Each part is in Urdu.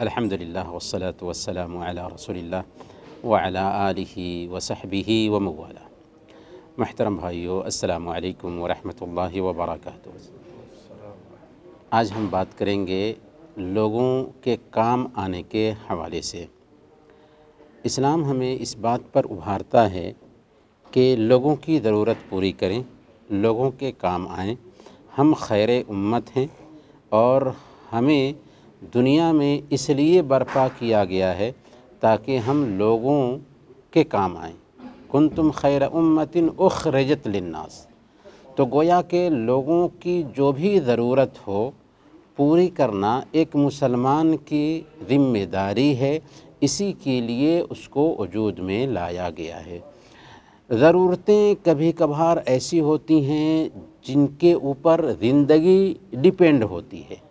الحمد للہ والصلاة والسلام علی رسول اللہ وعلی آلہ وصحبہ وموالا محترم بھائیو السلام علیکم ورحمۃ اللہ وبرکاتہ آج ہم بات کریں گے لوگوں کے کام آنے کے حوالے سے اسلام ہمیں اس بات پر ابھارتا ہے کہ لوگوں کی ضرورت پوری کریں لوگوں کے کام آئیں ہم خیر امت ہیں اور ہمیں دنیا میں اس لیے برپا کیا گیا ہے تاکہ ہم لوگوں کے کام آئیں۔ کن تم خیر امت اخرجت للناس۔ تو گویا کہ لوگوں کی جو بھی ضرورت ہو، پوری کرنا ایک مسلمان کی ذمہ داری ہے۔ اسی کے لیے اس کو وجود میں لایا گیا ہے۔ ضرورتیں کبھی کبھار ایسی ہوتی ہیں جن کے اوپر زندگی ڈیپینڈ ہوتی ہے۔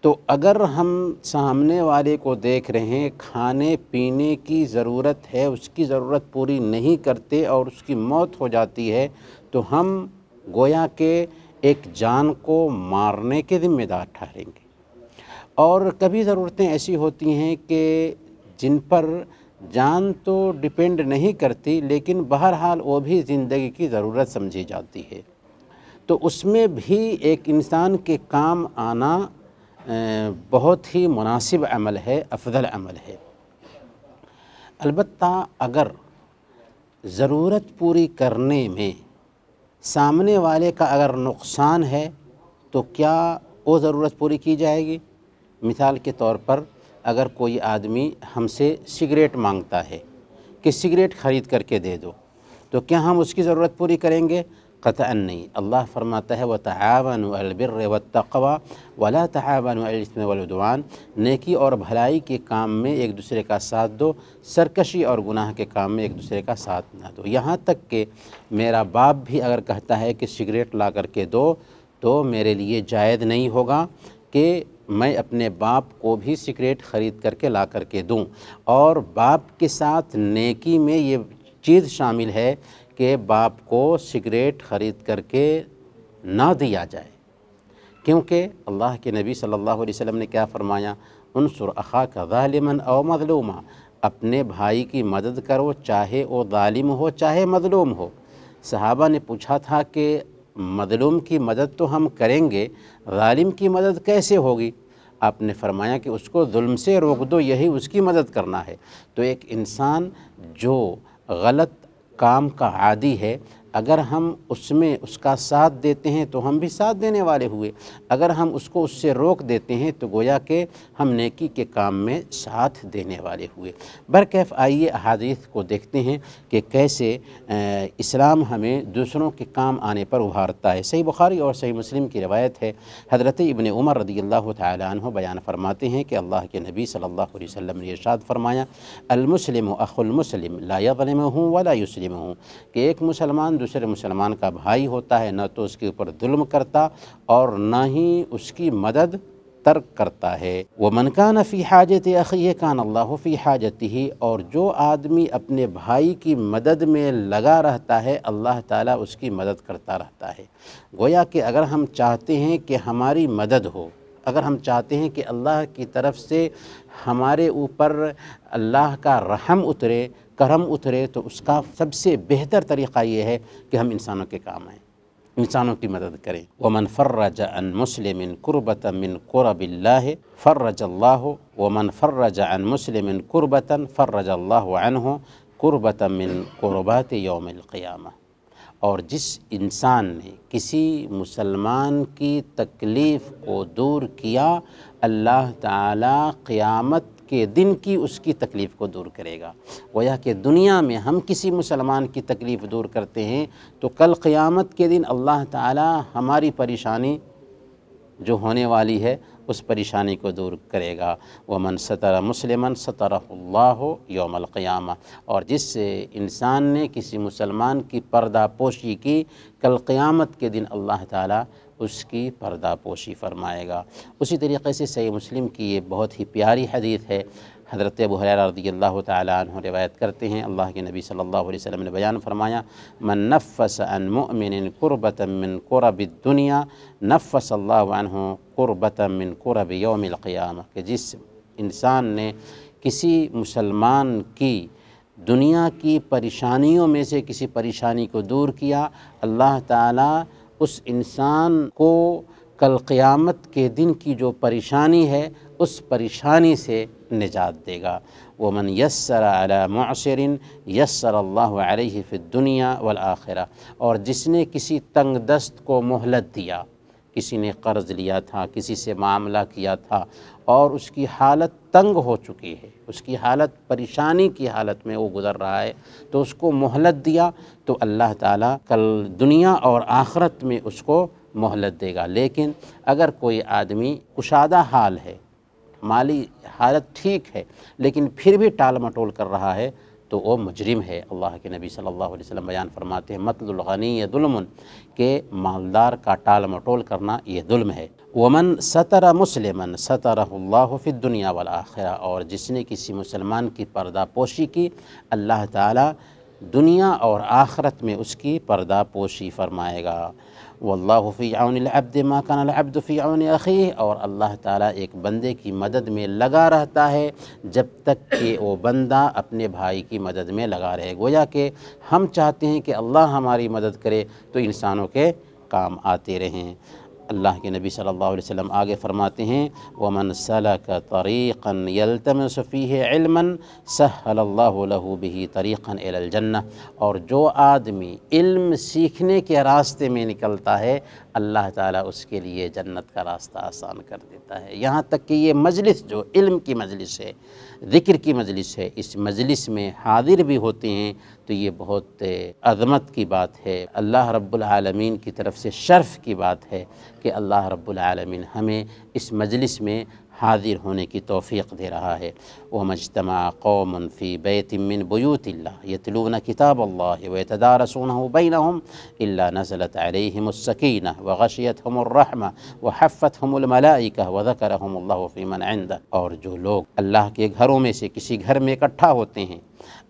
تو اگر ہم سامنے والے کو دیکھ رہے ہیں، کھانے پینے کی ضرورت ہے، اس کی ضرورت پوری نہیں کرتے اور اس کی موت ہو جاتی ہے، تو ہم گویا کہ ایک جان کو مارنے کے ذمہ دار ٹھہریں گے۔ اور کبھی ضرورتیں ایسی ہوتی ہیں کہ جن پر جان تو ڈپینڈ نہیں کرتی، لیکن بہرحال وہ بھی زندگی کی ضرورت سمجھی جاتی ہے۔ تو اس میں بھی ایک انسان کے کام آنا بہت ہی مناسب عمل ہے، افضل عمل ہے۔ البتہ اگر ضرورت پوری کرنے میں سامنے والے کا اگر نقصان ہے، تو کیا وہ ضرورت پوری کی جائے گی؟ مثال کے طور پر اگر کوئی آدمی ہم سے سگریٹ مانگتا ہے، کہ سگریٹ خرید کر کے دے دو، تو کیا ہم اس کی ضرورت پوری کریں گے؟ قطعا نہیں اللہ فرماتا ہے، وَتَعَاوَنُوا الْبِرِّ وَالتَّقْوَى وَلَا تَعَاوَنُوا الْإِثْمِ وَالْعُدْوَانِ نیکی اور بھلائی کے کام میں ایک دوسرے کا ساتھ دو، سرکشی اور گناہ کے کام میں ایک دوسرے کا ساتھ نہ دو۔ یہاں تک کہ میرا باپ بھی اگر کہتا ہے کہ سگریٹ لا کر کے دو، تو میرے لیے جائز نہیں ہوگا کہ میں اپنے باپ کو بھی سگریٹ خرید کر کے لا کر کے دوں۔ اور باپ کے ساتھ نیکی میں یہ چیز شامل ہے کہ باپ کو سگریٹ خرید کر کے نہ دیا جائے۔ کیونکہ اللہ کے نبی صلی اللہ علیہ وسلم نے کیا فرمایا؟ انصر اخا کا ظالمن او مظلومہ اپنے بھائی کی مدد کرو، چاہے وہ ظالم ہو، چاہے مظلوم ہو۔ صحابہ نے پوچھا تھا کہ مظلوم کی مدد تو ہم کریں گے، ظالم کی مدد کیسے ہوگی؟ آپ نے فرمایا کہ اس کو ظلم سے روک دو، یہی اس کی مدد کرنا ہے۔ تو ایک انسان جو غلط کام کا عادی ہے اگر ہم اس میں اس کا ساتھ دیتے ہیں تو ہم بھی ساتھ دینے والے ہوئے۔ اگر ہم اس کو اس سے روک دیتے ہیں تو گویا کہ ہم نیکی کے کام میں ساتھ دینے والے ہوئے۔ برکیف، آئیے احادیث کو دیکھتے ہیں کہ کیسے اسلام ہمیں دوسروں کے کام آنے پر ابھارتا ہے۔ صحیح بخاری اور صحیح مسلم کی روایت ہے۔ حضرت ابن عمر رضی اللہ تعالیٰ عنہ بیان فرماتے ہیں کہ اللہ کے نبی صلی اللہ علیہ وسلم نے ارشاد فرمایا، المسلم اخ المسلم لا یظلمہ ہوں ولا یسلمہ ہوں کہ ایک مسلمان دوسرے مسلمان کا بھائی ہوتا ہے، نہ تو اس کے اوپر ظلم کرتا اور نہ ہی اس کی مدد ترک کرتا ہے۔ وہ منکان فی حاجت عقی کان اللہ فی حاجت ہی اور جو آدمی اپنے بھائی کی مدد میں لگا رہتا ہے، اللہ تعالیٰ اس کی مدد کرتا رہتا ہے۔ گویا کہ اگر ہم چاہتے ہیں کہ ہماری مدد ہو اگر ہم چاہتے ہیں کہ اللہ کی طرف سے ہمارے اوپر اللہ کا رحم اترے، کرم اترے، تو اس کا سب سے بہتر طریقہ یہ ہے کہ ہم انسانوں کے کام آئیں، انسانوں کی مدد کریں۔ ومن فرج عن مسلم قربتا من قرب اللہ فرج اللہ ومن فرج عن مسلم قربتا فرج اللہ عنہ قربتا من قربات یوم القیامہ اور جس انسان نے کسی مسلمان کی تکلیف کو دور کیا، اللہ تعالیٰ قیامت کے دن کی اس کی تکلیف کو دور کرے گا۔ گویا کہ دنیا میں ہم کسی مسلمان کی تکلیف دور کرتے ہیں تو کل قیامت کے دن اللہ تعالی ہماری پریشانی جو ہونے والی ہے اس پریشانی کو دور کرے گا۔ وہ من سطر مسلمن سطر اللہ یوم القیامہ اور جس سے انسان نے کسی مسلمان کی پردہ پوشی کی، کل قیامت کے دن اللہ تعالیٰ اس کی پردہ پوشی فرمائے گا۔ اسی طریقے سے صحیح مسلم کی یہ بہت ہی پیاری حدیث ہے۔ حضرت ابو حریرہ رضی اللہ تعالیٰ عنہ روایت کرتے ہیں۔ اللہ کے نبی صلی اللہ علیہ وسلم نے بیان فرمایا، من نفس عن مؤمن قربتا من قرب الدنیا نفس اللہ عنہ قربتا من قرب یوم القیامہ۔ کہ جس انسان نے کسی مسلمان کی دنیا کی پریشانیوں میں سے کسی پریشانی کو دور کیا، اللہ تعالیٰ اس انسان کو کل قیامت کے دن کی جو پریشانی ہے، اس پریشانی سے نجات دے گا۔ وہ من یسر علی معصر یسر اللہ علیہ فی الدنیا والآخرہ اور جس نے کسی تنگ دست کو مہلت دیا، کسی نے قرض لیا تھا، کسی سے معاملہ کیا تھا، اور اس کی حالت تنگ ہو چکی ہے، اس کی حالت پریشانی کی حالت میں وہ گزر رہا ہے، تو اس کو مہلت دیا، تو اللہ تعالیٰ کل دنیا اور آخرت میں اس کو مہلت دے گا۔ لیکن اگر کوئی آدمی کشادہ حال ہے، مالی حالت ٹھیک ہے، لیکن پھر بھی ٹال مٹول کر رہا ہے، تو وہ مجرم ہے۔ اللہ کے نبی صلی اللہ علیہ وسلم بیان فرماتے ہیں مطل الغنی ظلم، کہ مالدار کا ٹال مٹول کرنا یہ ظلم ہے۔ ومن ستر مسلمن سترہ اللہ فی الدنیا والآخرہ اور جس نے کسی مسلمان کی پردہ پوشی کی، اللہ تعالی دنیا اور آخرت میں اس کی پردہ پوشی فرمائے گا۔ واللہ فی عون العبد ما کان العبد فی عون اخیہ۔ اور اللہ تعالیٰ ایک بندے کی مدد میں لگا رہتا ہے، جب تک کہ وہ بندہ اپنے بھائی کی مدد میں لگا رہے۔ گویا کہ ہم چاہتے ہیں کہ اللہ ہماری مدد کرے تو انسانوں کے کام آتے رہیں۔ اللہ کے نبی صلی اللہ علیہ وسلم آگے فرماتے ہیں، ومن سلک طریقا يلتمس فیہ علما سہل اللہ له به طریقا الى الجنہ اور جو آدمی علم سیکھنے کے راستے میں نکلتا ہے، اللہ تعالیٰ اس کے لیے جنت کا راستہ آسان کر دیتا ہے۔ یہاں تک کہ یہ مجلس جو علم کی مجلس ہے ذکر کی مجلس ہے، اس مجلس میں حاضر بھی ہوتے ہیں تو یہ بہت عظمت کی بات ہے۔ اللہ رب العالمین کی طرف سے شرف کی بات ہے کہ اللہ رب العالمین ہمیں اس مجلس میں حاضر ہونے کی توفیق دے رہا ہے۔ وہ مجتمع قوم فی بیت من بیوت اللہ یتلون کتاب اللہ ویتدارسونہ بینہم الا نزلت علیہم السکینہ وغشیتہم الرحمہ وحفتہم الملائکہ وذکرہم اللہ فی من عندہ اور جو لوگ اللہ کے گھروں میں سے کسی گھر میں اکٹھا ہوتے ہیں،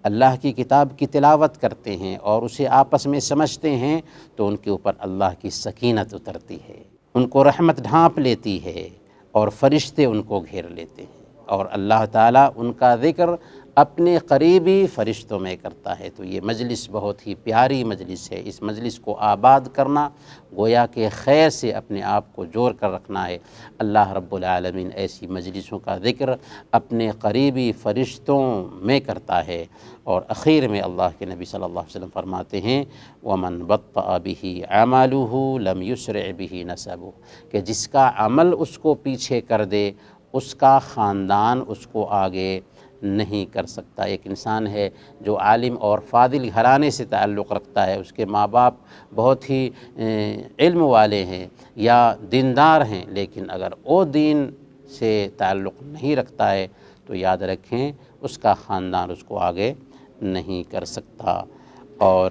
اللہ کی کتاب کی تلاوت کرتے ہیں اور اسے آپس میں سمجھتے ہیں، تو ان کے اوپر اللہ کی سکینت اترتی ہے۔ ان کو رحمت ڈھانپ لیتی ہے۔ اور فرشتے ان کو گھیر لیتے ہیں اور اللہ تعالیٰ ان کا ذکر اپنے قریبی فرشتوں میں کرتا ہے۔ تو یہ مجلس بہت ہی پیاری مجلس ہے۔ اس مجلس کو آباد کرنا گویا کہ خیر سے اپنے آپ کو جوڑ کر رکھنا ہے۔ اللہ رب العالمین ایسی مجلسوں کا ذکر اپنے قریبی فرشتوں میں کرتا ہے۔ اور اخیر میں اللہ کے نبی صلی اللہ علیہ وسلم فرماتے ہیں، ومن بطأ به عمله لم يسرع به نسبه۔ کہ جس کا عمل اس کو پیچھے کر دے، اس کا خاندان اس کو آگے نہیں کر سکتا۔ ایک انسان ہے جو عالم اور فاضل گھرانے سے تعلق رکھتا ہے، اس کے ماں باپ بہت ہی علم والے ہیں یا دیندار ہیں، لیکن اگر وہ دین سے تعلق نہیں رکھتا ہے تو یاد رکھیں اس کا خاندان اس کو آگے نہیں کر سکتا۔ اور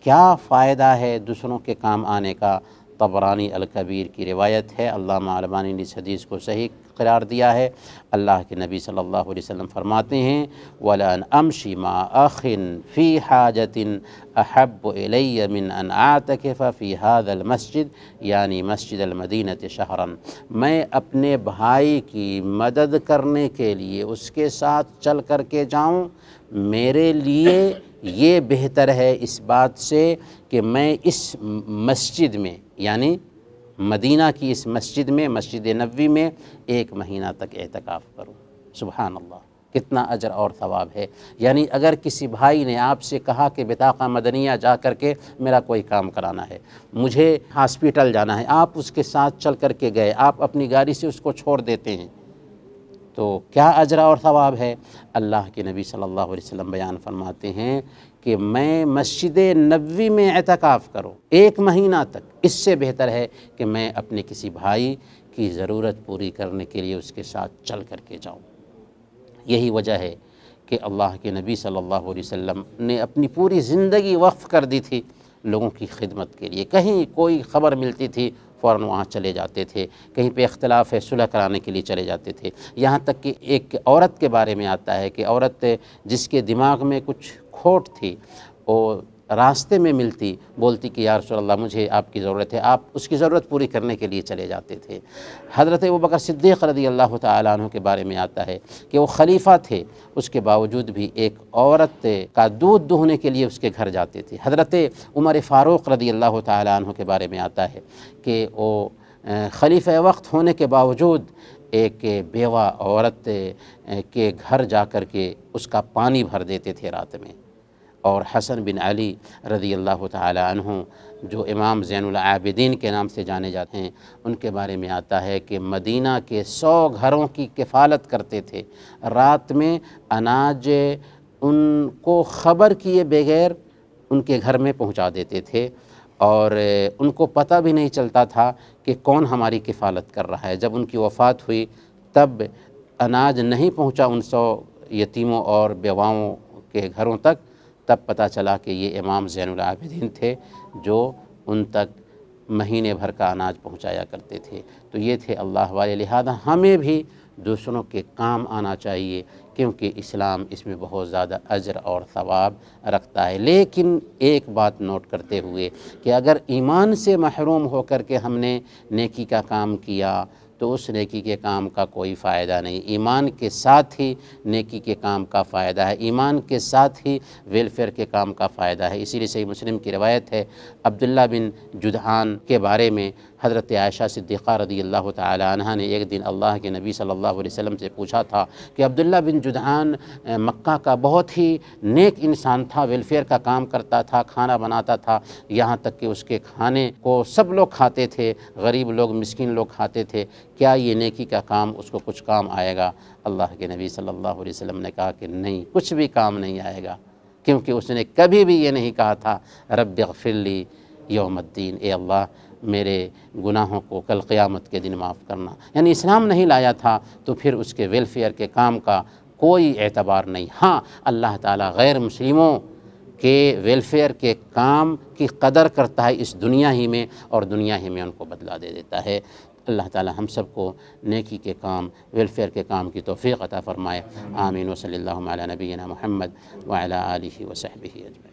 کیا فائدہ ہے دوسروں کے کام آنے کا؟ طبرانی الکبیر کی روایت ہے، علامہ علمانی نے اس حدیث کو صحیح قرار دیا ہے۔ اللہ کے نبی صلی اللہ علیہ وسلم فرماتے ہیں، وَلَأَنْ أَمْشِ مَا أَخٍ فِي حَاجَةٍ أَحَبُّ إِلَيَّ مِنْ أَنْ أَعْتَكِفَ فِي هَذَا الْمَسْجِدِ یعنی مسجد المدینة شہرًا۔ میں اپنے بھائی کی مدد کرنے کے لیے اس کے ساتھ چل کر کے جاؤں۔ میرے لیے یہ بہتر ہے اس بات سے کہ میں اس مسجد میں یعنی مدینہ کی اس مسجد میں، مسجد نبوی میں ایک مہینہ تک اعتکاف کروں سبحان اللہ، کتنا اجر اور ثواب ہے۔ یعنی اگر کسی بھائی نے آپ سے کہا کہ بطاقہ مدنیہ جا کر کے میرا کوئی کام کرانا ہے، مجھے ہاسپیٹل جانا ہے، آپ اس کے ساتھ چل کر کے گئے، آپ اپنی گاڑی سے اس کو چھوڑ دیتے ہیں، تو کیا اجرا اور ثواب ہے؟ اللہ کے نبی صلی اللہ علیہ وسلم بیان فرماتے ہیں کہ میں مسجد نبوی میں اعتکاف کروں ایک مہینہ تک، اس سے بہتر ہے کہ میں اپنے کسی بھائی کی ضرورت پوری کرنے کے لیے اس کے ساتھ چل کر کے جاؤں۔ یہی وجہ ہے کہ اللہ کے نبی صلی اللہ علیہ وسلم نے اپنی پوری زندگی وقف کر دی تھی لوگوں کی خدمت کے لیے۔ کہیں کوئی خبر ملتی تھی فوراً وہاں چلے جاتے تھے، کہیں پہ اختلاف ہے، صلح کرانے کے لیے چلے جاتے تھے۔ یہاں تک کہ ایک عورت کے بارے میں آتا ہے کہ عورت جس کے دماغ میں کچھ کھوٹ تھی، وہ راستے میں ملتی، بولتی کہ یا رسول اللہ، مجھے آپ کی ضرورت ہے۔ آپ اس کی ضرورت پوری کرنے کے لیے چلے جاتے تھے۔ حضرت ابو بکر صدیق رضی اللہ تعالیٰ عنہ کے بارے میں آتا ہے کہ وہ خلیفہ تھے۔ اس کے باوجود بھی ایک عورت کا دودھ دہنے کے لیے اس کے گھر جاتے تھے۔ حضرت عمر فاروق رضی اللہ تعالیٰ عنہ کے بارے میں آتا ہے کہ وہ خلیفہ وقت ہونے کے باوجود ایک بیوہ عورت کے گھر جا کر کے اس کا پانی بھر دیتے تھے رات میں۔ اور حسن بن علی رضی اللہ تعالی عنہ جو امام زین العابدین کے نام سے جانے جاتے ہیں، ان کے بارے میں آتا ہے کہ مدینہ کے سو گھروں کی کفالت کرتے تھے۔ رات میں اناج ان کو خبر کیے بغیر ان کے گھر میں پہنچا دیتے تھے اور ان کو پتہ بھی نہیں چلتا تھا کہ کون ہماری کفالت کر رہا ہے۔ جب ان کی وفات ہوئی، تب اناج نہیں پہنچا ان سو یتیموں اور بیواؤں کے گھروں تک۔ تب پتہ چلا کہ یہ امام زین العابدین تھے جو ان تک مہینے بھر کا اناج پہنچایا کرتے تھے۔ تو یہ تھے اللہ والے، لہذا ہمیں بھی دوسروں کے کام آنا چاہیے، کیونکہ اسلام اس میں بہت زیادہ اجر اور ثواب رکھتا ہے۔ لیکن ایک بات نوٹ کرتے ہوئے کہ اگر ایمان سے محروم ہو کر کے ہم نے نیکی کا کام کیا تو اس نیکی کے کام کا کوئی فائدہ نہیں۔ ایمان کے ساتھ ہی نیکی کے کام کا فائدہ ہے۔ ایمان کے ساتھ ہی ویلفیئر کے کام کا فائدہ ہے۔ اسی لیے صحیح مسلم کی روایت ہے، عبداللہ بن جدہان کے بارے میں حضرت عائشہ صدیقہ رضی اللہ تعالی عنہ نے ایک دن اللہ کے نبی صلی اللہ علیہ وسلم سے پوچھا تھا کہ عبداللہ بن جدعان مکہ کا بہت ہی نیک انسان تھا ویلفیئر کا کام کرتا تھا، کھانا بناتا تھا، یہاں تک کہ اس کے کھانے کو سب لوگ کھاتے تھے، غریب لوگ، مسکین لوگ کھاتے تھے، کیا یہ نیکی کا کام، اس کو کچھ کام آئے گا؟ اللہ کے نبی صلی اللہ علیہ وسلم نے کہا کہ نہیں، کچھ بھی کام نہیں آئے گا، کیونکہ اس نے کبھی بھی یہ نہیں کہا تھا، رب اغفر لی یوم الدین، اے اللہ میرے گناہوں کو کل قیامت کے دن معاف کرنا۔ یعنی اسلام نہیں لایا تھا تو پھر اس کے ویلفیئر کے کام کا کوئی اعتبار نہیں۔ ہاں اللہ تعالیٰ غیر مسلموں کے ویلفیئر کے کام کی قدر کرتا ہے اس دنیا ہی میں اور دنیا ہی میں ان کو بدلا دے دیتا ہے۔ اللہ تعالیٰ ہم سب کو نیکی کے کام ویلفیئر کے کام کی توفیق عطا فرمائے۔ آمین۔ و صلی اللہ علیہ نبینا محمد وعلی آلہ وصحبہ اجمعین۔